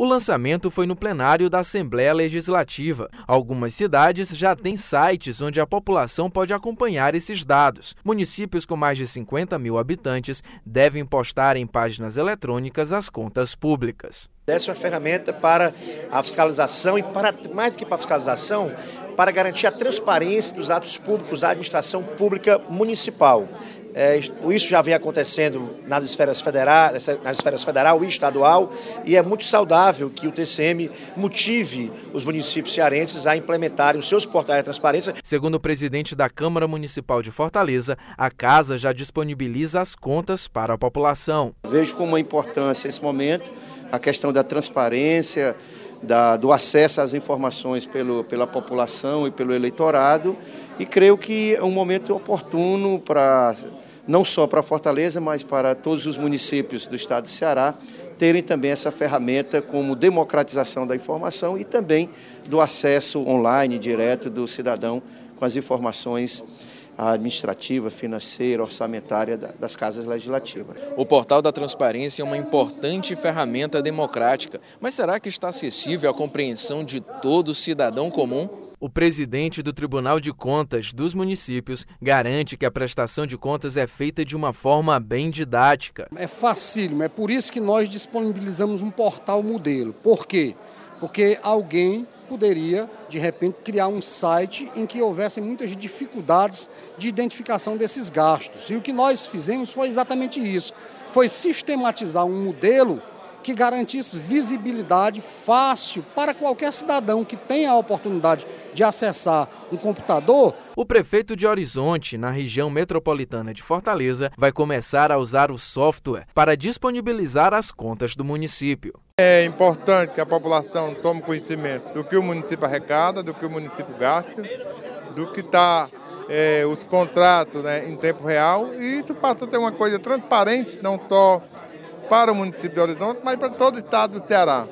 O lançamento foi no plenário da Assembleia Legislativa. Algumas cidades já têm sites onde a população pode acompanhar esses dados. Municípios com mais de 50 mil habitantes devem postar em páginas eletrônicas as contas públicas. Essa é uma ferramenta para a fiscalização e, para mais do que para a fiscalização, para garantir a transparência dos atos públicos da administração pública municipal. É, isso já vem acontecendo nas esferas, federais, nas esferas federal e estadual e é muito saudável que o TCM motive os municípios cearenses a implementarem os seus portais de transparência. Segundo o presidente da Câmara Municipal de Fortaleza, a casa já disponibiliza as contas para a população. Vejo com uma importância esse momento a questão da transparência, da, do acesso às informações pelo, pela população e pelo eleitorado, e creio que é um momento oportuno para não só para Fortaleza, mas para todos os municípios do estado do Ceará terem também essa ferramenta como democratização da informação e também do acesso online direto do cidadão com as informações administrativa, financeira, orçamentária das casas legislativas. O portal da transparência é uma importante ferramenta democrática, mas será que está acessível à compreensão de todo cidadão comum? O presidente do Tribunal de Contas dos municípios garante que a prestação de contas é feita de uma forma bem didática. É facílimo, é por isso que nós disponibilizamos um portal modelo. Por quê? Porque alguém poderia, de repente, criar um site em que houvessem muitas dificuldades de identificação desses gastos. E o que nós fizemos foi exatamente isso: foi sistematizar um modelo que garantisse visibilidade fácil para qualquer cidadão que tenha a oportunidade de acessar um computador. O prefeito de Horizonte, na região metropolitana de Fortaleza, vai começar a usar o software para disponibilizar as contas do município. É importante que a população tome conhecimento do que o município arrecada, do que o município gasta, do que está é, os contratos né, em tempo real, e isso passa a ter uma coisa transparente, não só para o município de Horizonte, mas para todo o estado do Ceará.